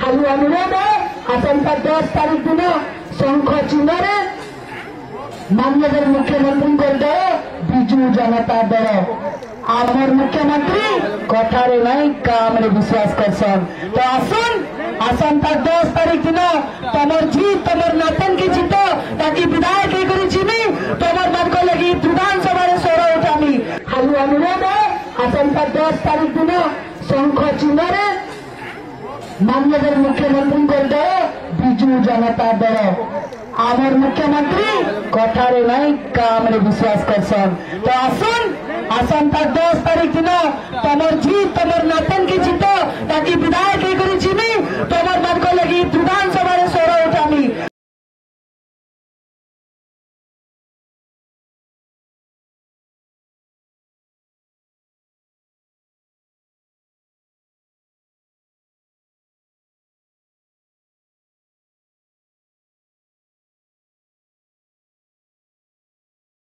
ખાલી અનુરોધ આસંતા દસ તારીખ દિન શંખ ચિહ્નરે માન્યવર મુખ્યમંત્રી દળ ବିଜୁ ଜନତା ଦଳ ଆମର ମୁଖ୍ୟମନ୍ତ୍ରୀ କଥାରେ ନାହିଁ କାମରେ ବିଶ୍ୱାସ କରସନ୍ ତ ଆସନ୍ ଆସନ୍ତା ଦଶ ତାରିଖ ଦିନ ତମର ଝି ତମର ନାତନକେ ଜିତ ତାକି ବିଧାୟକ ହେଇକରି ଯିମି ତମର ମାନଙ୍କ ଲାଗି ବିଧାନସଭାରେ ସ୍ୱର ଉଠାମି ଖାଲି ଅନୁରୋଧ ଆସନ୍ତା ଦଶ ତାରିଖ ଦିନ ଶଙ୍ଖ ଚିହ୍ନରେ मान्यवर मुख्यमंत्री दो विजु जनता दल আমার মুখ্যমন্ত্রী কথারে নাই কামরে বিশ্বাস করছেন তো আসুন আসন্তা দশ তারিখ দিন তোমার জি তোমার নাতি